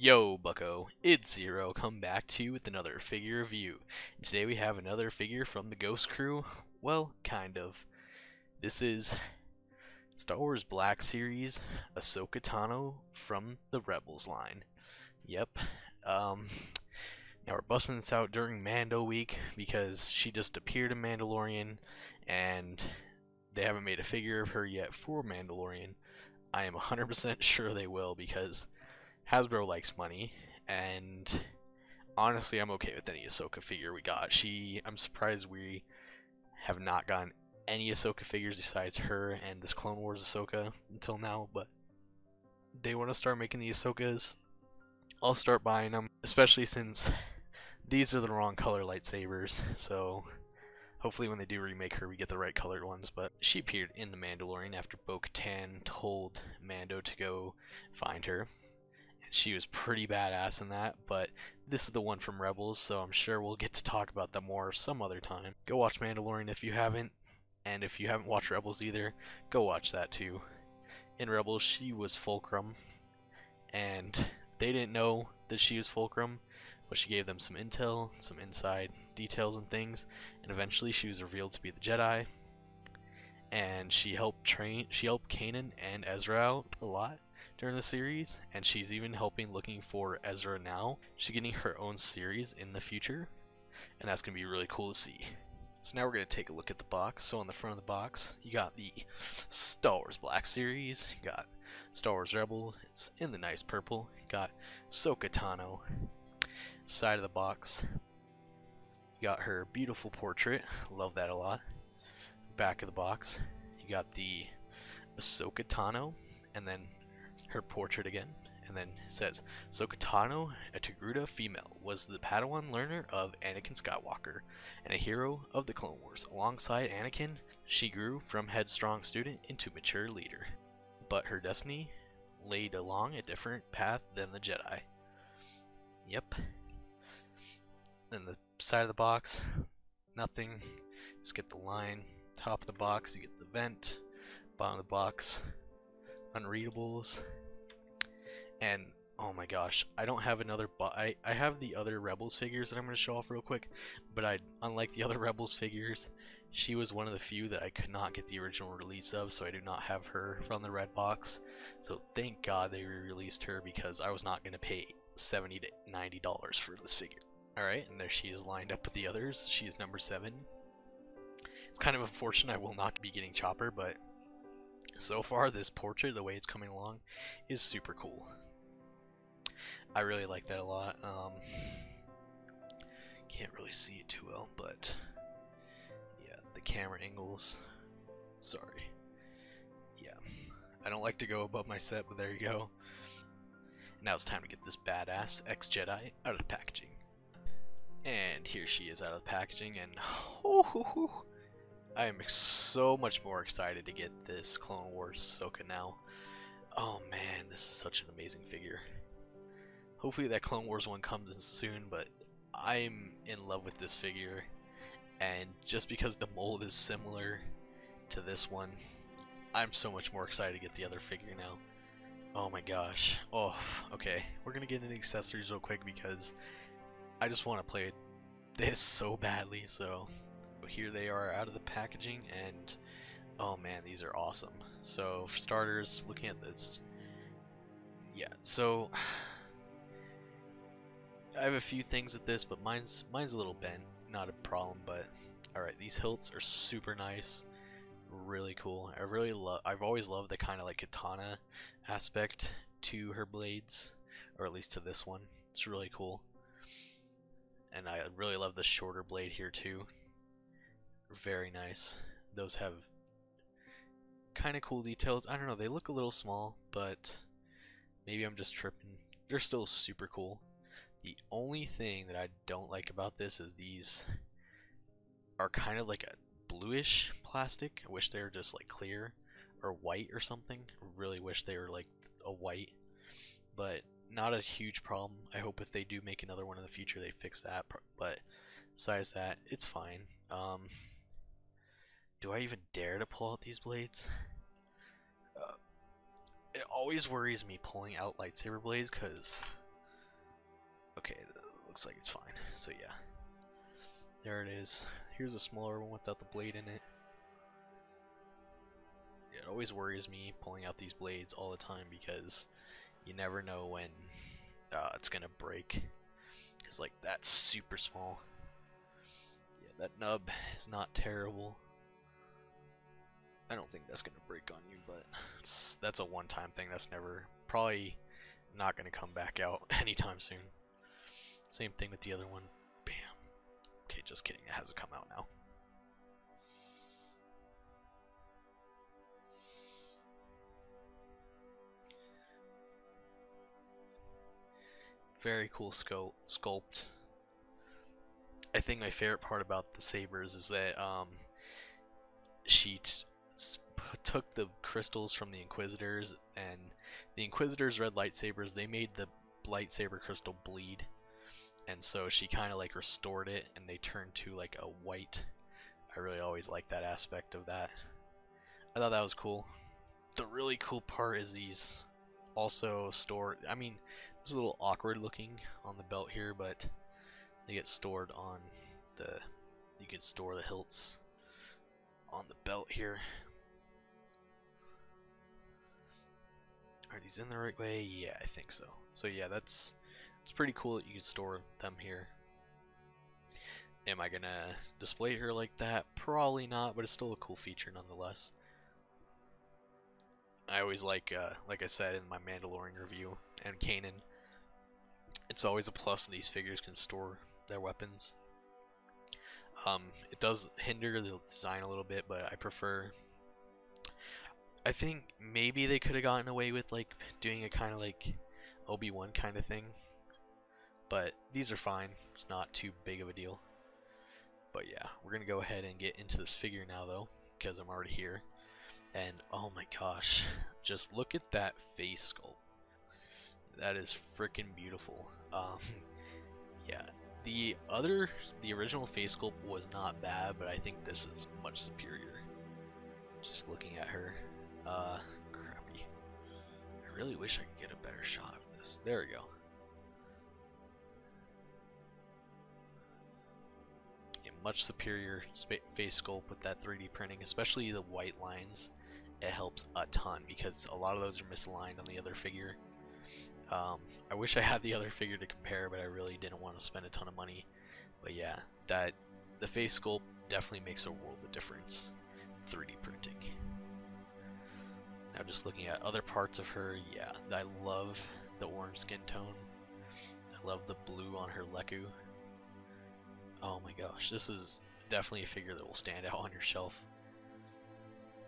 Yo, bucko, it's Zero, come back to you with another figure review. Today we have another figure from the Ghost Crew. Well, kind of. This is Star Wars Black Series Ahsoka Tano from the Rebels line. Yep. Um, now we're busting this out during Mando week because she just appeared in Mandalorian and they haven't made a figure of her yet for Mandalorian. I am 100% sure they will because Hasbro likes money, and honestly, I'm okay with any Ahsoka figure we got. She, I'm surprised we have not gotten any Ahsoka figures besides her and this Clone Wars Ahsoka until now, but they want to start making the Ahsokas. I'll start buying them, especially since these are the wrong color lightsabers, so hopefully when they do remake her, we get the right colored ones. But she appeared in The Mandalorian after Bo-Katan told Mando to go find her she was pretty badass in that, but this is the one from Rebels, so I'm sure we'll get to talk about them more some other time. Go watch Mandalorian if you haven't, and if you haven't watched Rebels either, go watch that too. In Rebels, she was Fulcrum, and they didn't know that she was Fulcrum, but she gave them some intel, some inside details and things, and eventually she was revealed to be the Jedi. And she helped train, she helped Kanan and Ezra out a lot during the series, and she's even helping looking for Ezra now. She's getting her own series in the future, and that's going to be really cool to see. So now we're going to take a look at the box. So on the front of the box, you got the Star Wars Black Series, you got Star Wars Rebel, it's in the nice purple, you got Ahsoka Tano. Side of the box, you got her beautiful portrait, love that a lot. Back of the box, you got the Ahsoka Tano, and then her portrait again, and then says, Ahsoka Tano, a Togruta female, was the Padawan learner of Anakin Skywalker and a hero of the Clone Wars. Alongside Anakin, she grew from headstrong student into mature leader. But her destiny laid along a different path than the Jedi. Yep. Then the side of the box, nothing. Just get the line. Top of the box, you get the vent. Bottom of the box, unreadables. And oh my gosh, I don't have another I, I have the other Rebels figures that I'm going to show off real quick, but I unlike the other Rebels figures, she was one of the few that I could not get the original release of, so I do not have her from the red box. So thank God they re-released her because I was not going to pay 70 to 90 dollars for this figure. Alright, and there she is lined up with the others. She is number 7. It's kind of unfortunate I will not be getting Chopper, but so far this portrait, the way it's coming along, is super cool. I really like that a lot. Um, can't really see it too well, but yeah, the camera angles. Sorry. Yeah, I don't like to go above my set, but there you go. Now it's time to get this badass ex-Jedi out of the packaging. And here she is out of the packaging, and oh, I am so much more excited to get this Clone Wars Ahsoka now. Oh man, this is such an amazing figure. Hopefully that Clone Wars one comes soon, but I'm in love with this figure. And just because the mold is similar to this one, I'm so much more excited to get the other figure now. Oh my gosh. Oh, okay. We're gonna get into accessories real quick because I just want to play this so badly, so here they are out of the packaging and oh man, these are awesome. So for starters, looking at this, yeah, so I have a few things with this, but mine's mine's a little bent. Not a problem, but alright, these hilts are super nice. Really cool. I really love I've always loved the kind of like katana aspect to her blades, or at least to this one. It's really cool. And I really love the shorter blade here too. Very nice. Those have kind of cool details. I don't know, they look a little small, but maybe I'm just tripping. They're still super cool. The only thing that I don't like about this is these are kind of like a bluish plastic. I wish they were just like clear or white or something. really wish they were like a white, but not a huge problem. I hope if they do make another one in the future, they fix that. But besides that, it's fine. Um, do I even dare to pull out these blades? Uh, it always worries me pulling out lightsaber blades because Okay, looks like it's fine. So yeah. There it is. Here's a smaller one without the blade in it. It always worries me pulling out these blades all the time because you never know when uh, it's gonna break. Cause like that's super small. Yeah, that nub is not terrible. I don't think that's gonna break on you, but that's a one-time thing. That's never probably not gonna come back out anytime soon. Same thing with the other one. Bam. Okay, just kidding. It hasn't come out now. Very cool sculpt. I think my favorite part about the sabers is that um, she took the crystals from the Inquisitors and the Inquisitors' red lightsabers. They made the lightsaber crystal bleed, and so she kind of like restored it, and they turned to like a white. I really always like that aspect of that. I thought that was cool. The really cool part is these also store. I mean, it's a little awkward looking on the belt here, but they get stored on the. You can store the hilts on the belt here. Are these in the right way? Yeah, I think so. So yeah, that's it's pretty cool that you can store them here. Am I gonna display her like that? Probably not, but it's still a cool feature nonetheless. I always like, uh, like I said in my Mandalorian review, and Kanan, it's always a plus that these figures can store their weapons. Um, it does hinder the design a little bit, but I prefer. I think maybe they could have gotten away with like doing a kind of like Obi Wan kind of thing, but these are fine. It's not too big of a deal. But yeah, we're gonna go ahead and get into this figure now though, because I'm already here. And oh my gosh, just look at that face sculpt. That is freaking beautiful. Um, yeah, the other, the original face sculpt was not bad, but I think this is much superior. Just looking at her. Uh, crappy. I really wish I could get a better shot of this. There we go. Much superior face sculpt with that 3D printing, especially the white lines. It helps a ton because a lot of those are misaligned on the other figure. Um, I wish I had the other figure to compare, but I really didn't want to spend a ton of money. But yeah, that the face sculpt definitely makes a world of difference. 3D printing. Now just looking at other parts of her, yeah, I love the orange skin tone. I love the blue on her Lekku. Oh my gosh, this is definitely a figure that will stand out on your shelf.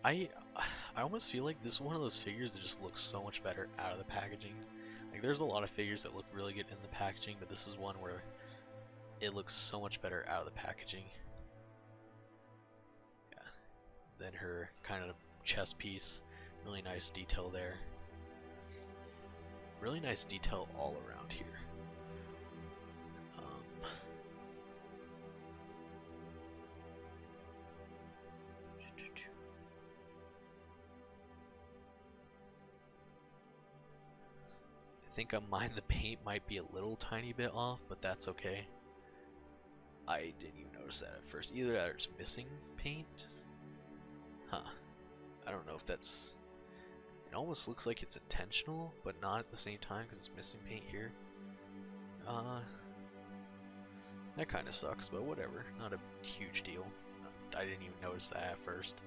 I I almost feel like this is one of those figures that just looks so much better out of the packaging. Like there's a lot of figures that look really good in the packaging, but this is one where it looks so much better out of the packaging. Yeah. Then her kind of chest piece, really nice detail there. Really nice detail all around here. Think on mine the paint might be a little tiny bit off, but that's okay. I didn't even notice that at first. Either that or it's missing paint. Huh. I don't know if that's... It almost looks like it's intentional, but not at the same time because it's missing paint here. Uh... That kind of sucks, but whatever. Not a huge deal. I didn't even notice that at first.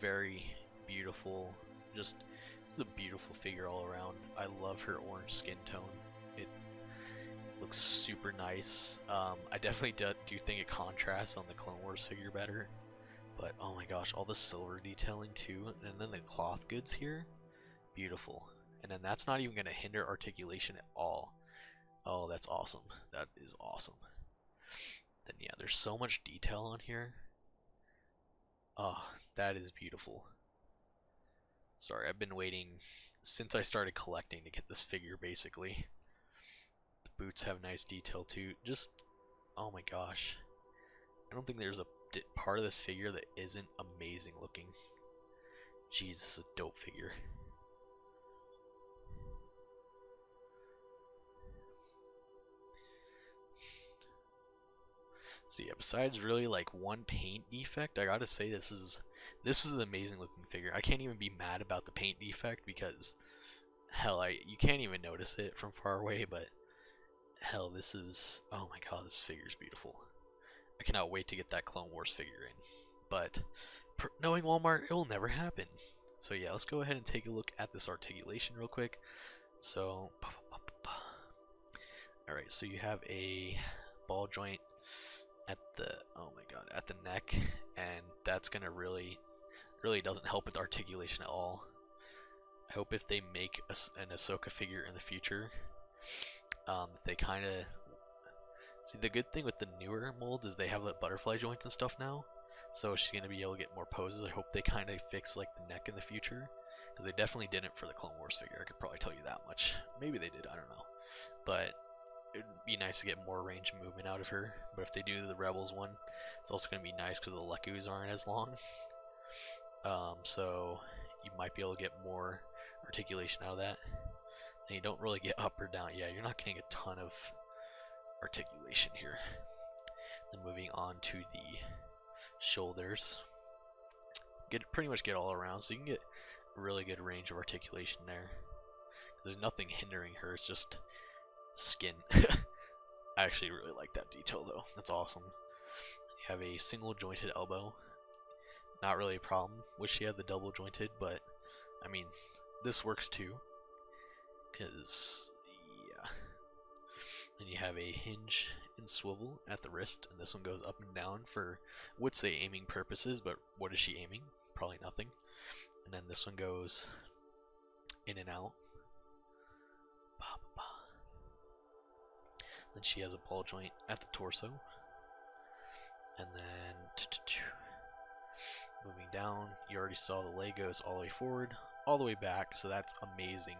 Very beautiful. Just a beautiful figure all around. I love her orange skin tone. It looks super nice. Um, I definitely do, do think it contrasts on the Clone Wars figure better. But oh my gosh, all the silver detailing too, and then the cloth goods here, beautiful. And then that's not even going to hinder articulation at all. Oh, that's awesome. That is awesome. Then yeah, there's so much detail on here. Oh, that is beautiful. Sorry, I've been waiting since I started collecting to get this figure, basically. The boots have nice detail, too. Just, oh my gosh. I don't think there's a part of this figure that isn't amazing looking. Jeez, this is a dope figure. So yeah, besides really like one paint defect, I gotta say this is this is an amazing looking figure. I can't even be mad about the paint defect because hell, I you can't even notice it from far away, but hell, this is oh my god, this figure is beautiful. I cannot wait to get that Clone Wars figure in. But knowing Walmart, it will never happen. So yeah, let's go ahead and take a look at this articulation real quick. So, alright, so you have a ball joint at the, oh my god, at the neck, and that's gonna really, really doesn't help with articulation at all. I hope if they make a, an Ahsoka figure in the future, um, they kind of see the good thing with the newer molds is they have the butterfly joints and stuff now, so she's gonna be able to get more poses. I hope they kind of fix like the neck in the future, because they definitely didn't for the Clone Wars figure. I could probably tell you that much. Maybe they did. I don't know, but it'd be nice to get more range of movement out of her. But if they do the Rebels one, it's also gonna be nice because the Lekkus aren't as long. Um, so you might be able to get more articulation out of that. And you don't really get up or down. Yeah, you're not getting a ton of articulation here. Then moving on to the shoulders. Get pretty much get all around, so you can get really good range of articulation there. There's nothing hindering her, it's just skin. I actually really like that detail though, that's awesome. You have a single jointed elbow. Not really a problem. Wish she had the double jointed, but I mean, this works too. Because, yeah. Then you have a hinge and swivel at the wrist, and this one goes up and down for, would say aiming purposes, but what is she aiming? Probably nothing. And then this one goes in and out. Then she has a ball joint at the torso. And then moving down, you already saw the leg goes all the way forward, all the way back, so that's amazing.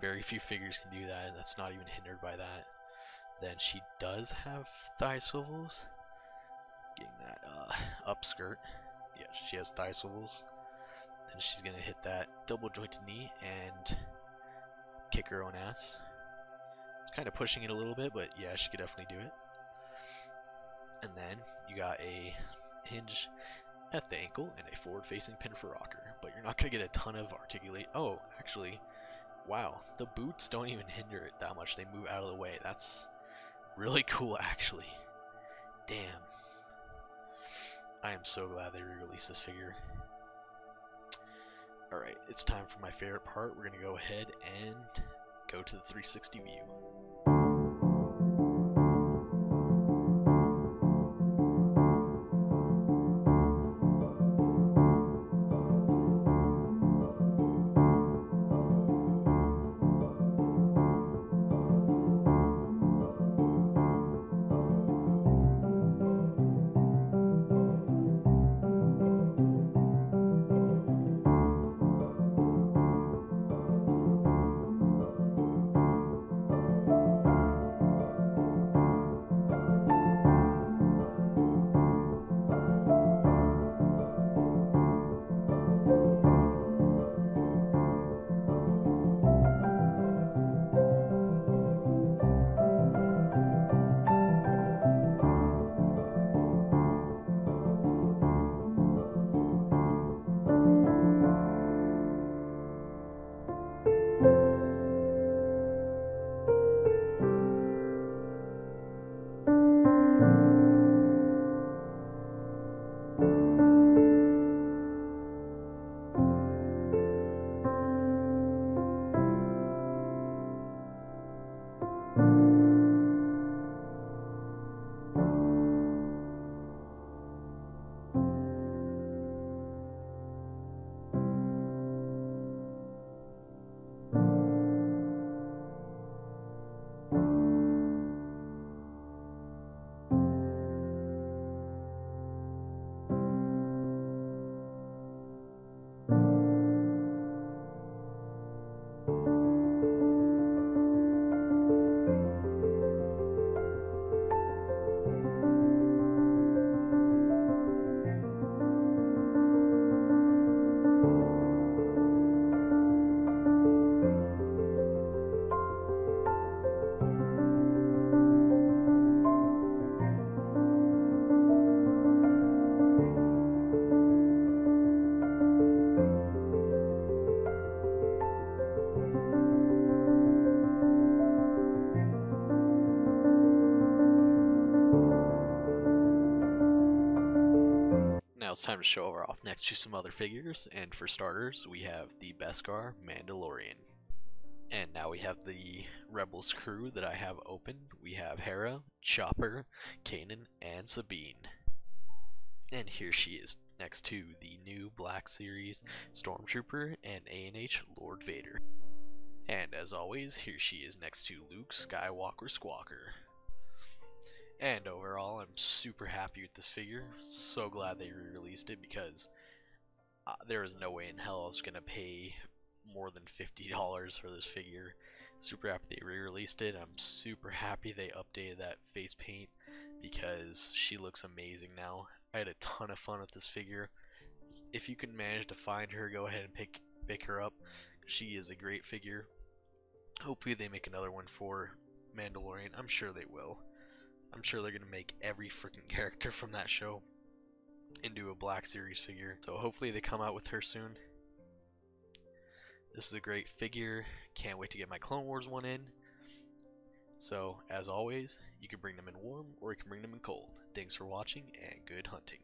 Very few figures can do that, and that's not even hindered by that. Then she does have thigh swivels. Getting that uh, up skirt. Yeah, she has thigh swivels. Then she's going to hit that double jointed knee and kick her own ass. It's kind of pushing it a little bit, but yeah, she could definitely do it. And then you got a hinge at the ankle and a forward-facing pin for rocker. But you're not going to get a ton of articulate. Oh, actually, wow. The boots don't even hinder it that much. They move out of the way. That's really cool, actually. Damn. I am so glad they re-released this figure. Alright, it's time for my favorite part. We're going to go ahead and go to the 360 view. Now it's time to show her off next to some other figures, and for starters, we have the Beskar Mandalorian. And now we have the Rebels crew that I have open. We have Hera, Chopper, Kanan, and Sabine. And here she is, next to the new Black Series Stormtrooper and ANH Lord Vader. And as always, here she is next to Luke Skywalker Squawker. And overall, I'm super happy with this figure. So glad they re-released it because uh, there is no way in hell I was gonna pay more than $50 for this figure. Super happy they re-released it. I'm super happy they updated that face paint because she looks amazing now. I had a ton of fun with this figure. If you can manage to find her, go ahead and pick pick her up. She is a great figure. Hopefully they make another one for Mandalorian. I'm sure they will. I'm sure they're to make every freaking character from that show into a Black Series figure. So hopefully they come out with her soon. This is a great figure. Can't wait to get my Clone Wars one in. So, as always, you can bring them in warm or you can bring them in cold. Thanks for watching and good hunting.